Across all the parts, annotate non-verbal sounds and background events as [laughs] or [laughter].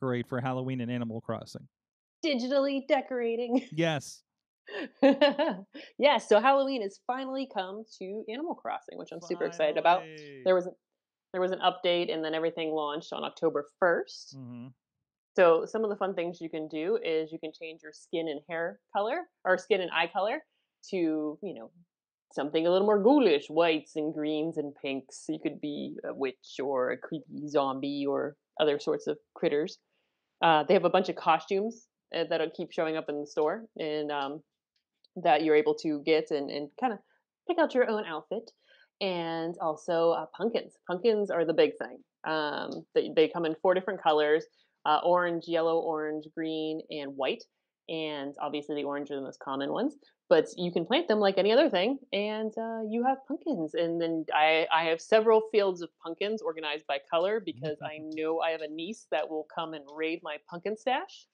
decorate for Halloween in Animal Crossing. Digitally decorating. [laughs] Yes. yes, so Halloween has finally come to Animal Crossing, which I'm super excited about. There was there was an update and then everything launched on October 1st. Mhm. So some of the fun things you can do is you can change your skin and hair color or skin and eye color to, you know, something a little more ghoulish, whites and greens and pinks. You could be a witch or a creepy zombie or other sorts of critters. Uh, they have a bunch of costumes uh, that'll keep showing up in the store and um, that you're able to get and, and kind of pick out your own outfit. And also uh, pumpkins. Pumpkins are the big thing. Um, they, they come in four different colors uh, orange, yellow, orange, green, and white. And obviously, the orange are the most common ones. But you can plant them like any other thing, and uh, you have pumpkins. And then I, I have several fields of pumpkins organized by color because I [laughs] know I have a niece that will come and raid my pumpkin stash.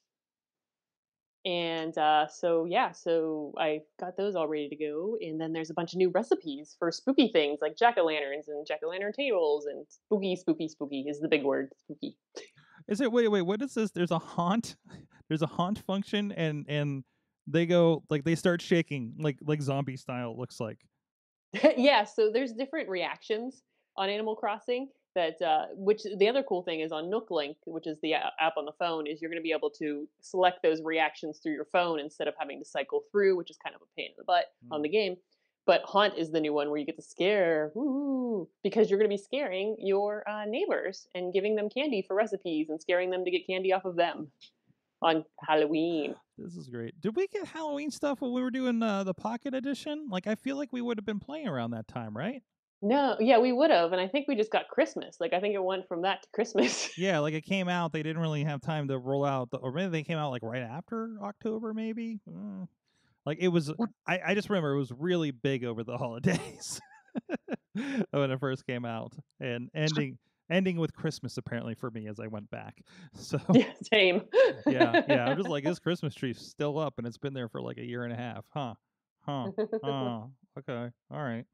And uh, so, yeah, so I got those all ready to go. And then there's a bunch of new recipes for spooky things like jack o' lanterns and jack o' lantern tables. And spooky, spooky, spooky is the big word spooky. Is it wait wait what is this? There's a haunt. [laughs] There's a haunt function and and they go like they start shaking like like zombie style it looks like. [laughs] yeah, so there's different reactions on Animal Crossing that uh, which the other cool thing is on Nook Link, which is the app on the phone, is you're going to be able to select those reactions through your phone instead of having to cycle through, which is kind of a pain in the butt on the game. But Haunt is the new one where you get to scare, ooh, because you're going to be scaring your uh, neighbors and giving them candy for recipes and scaring them to get candy off of them on Halloween. This is great. Did we get Halloween stuff when we were doing uh, the Pocket Edition? Like I feel like we would have been playing around that time, right? No, yeah, we would have, and I think we just got Christmas. Like I think it went from that to Christmas. [laughs] Yeah, like it came out. They didn't really have time to roll out, the, or maybe they came out like right after October, maybe. Uh, like it was. I, I just remember it was really big over the [laughs] holidays [laughs] when it first came out, and ending ending with Christmas apparently for me as I went back. [laughs] So [laughs] yeah, same. yeah, yeah. I'm just like [laughs] this Christmas tree's still up, and it's been there for like a year and a half. Huh? Huh? Oh, okay. All right.